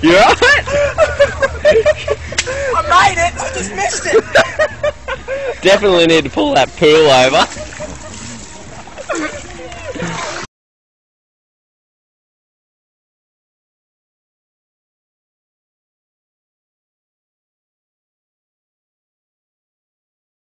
You out? I made it! I just missed it! Definitely need to pull that pool over.